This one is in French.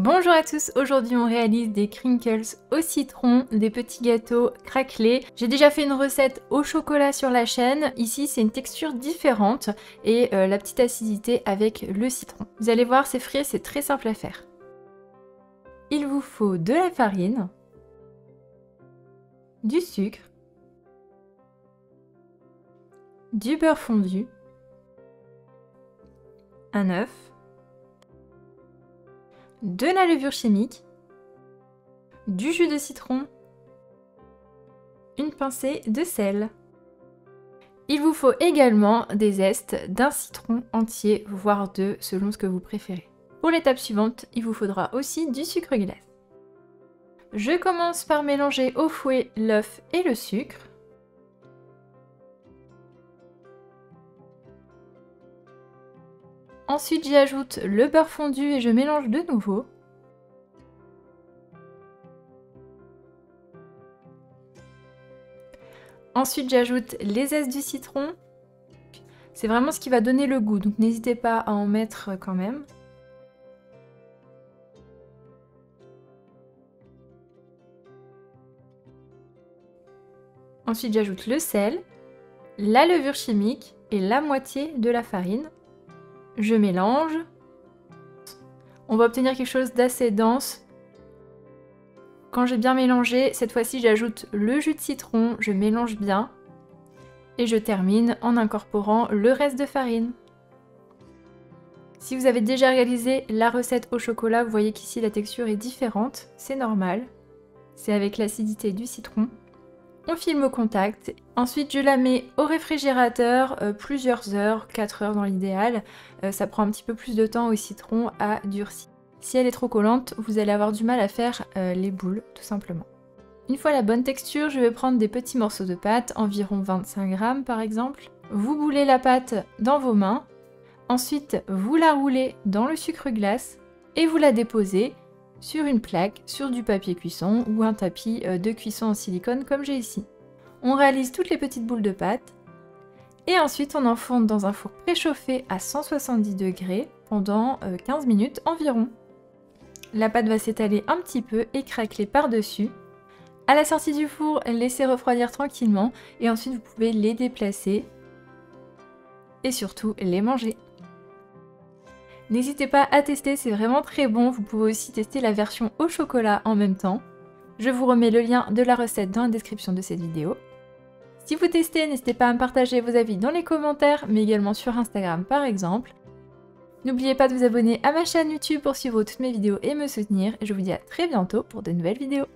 Bonjour à tous, aujourd'hui on réalise des crinkles au citron, des petits gâteaux craquelés. J'ai déjà fait une recette au chocolat sur la chaîne, ici c'est une texture différente et euh, la petite acidité avec le citron. Vous allez voir c'est frais, c'est très simple à faire. Il vous faut de la farine, du sucre, du beurre fondu, un œuf, de la levure chimique, du jus de citron, une pincée de sel. Il vous faut également des zestes d'un citron entier, voire deux, selon ce que vous préférez. Pour l'étape suivante, il vous faudra aussi du sucre glace. Je commence par mélanger au fouet l'œuf et le sucre. Ensuite, j'y ajoute le beurre fondu et je mélange de nouveau. Ensuite, j'ajoute les zestes du citron. C'est vraiment ce qui va donner le goût, donc n'hésitez pas à en mettre quand même. Ensuite, j'ajoute le sel, la levure chimique et la moitié de la farine je mélange. On va obtenir quelque chose d'assez dense. Quand j'ai bien mélangé, cette fois-ci j'ajoute le jus de citron, je mélange bien. Et je termine en incorporant le reste de farine. Si vous avez déjà réalisé la recette au chocolat, vous voyez qu'ici la texture est différente, c'est normal. C'est avec l'acidité du citron. On filme au contact. Ensuite, je la mets au réfrigérateur euh, plusieurs heures, 4 heures dans l'idéal. Euh, ça prend un petit peu plus de temps au citron à durcir. Si elle est trop collante, vous allez avoir du mal à faire euh, les boules, tout simplement. Une fois la bonne texture, je vais prendre des petits morceaux de pâte, environ 25 grammes par exemple. Vous boulez la pâte dans vos mains. Ensuite, vous la roulez dans le sucre glace et vous la déposez sur une plaque, sur du papier cuisson ou un tapis euh, de cuisson en silicone comme j'ai ici. On réalise toutes les petites boules de pâte et ensuite on enfonce dans un four préchauffé à 170 degrés pendant 15 euh, minutes environ. La pâte va s'étaler un petit peu et craquer par-dessus. À la sortie du four, laissez refroidir tranquillement et ensuite vous pouvez les déplacer et surtout les manger. N'hésitez pas à tester, c'est vraiment très bon. Vous pouvez aussi tester la version au chocolat en même temps. Je vous remets le lien de la recette dans la description de cette vidéo. Si vous testez, n'hésitez pas à me partager vos avis dans les commentaires, mais également sur Instagram par exemple. N'oubliez pas de vous abonner à ma chaîne YouTube pour suivre toutes mes vidéos et me soutenir. je vous dis à très bientôt pour de nouvelles vidéos.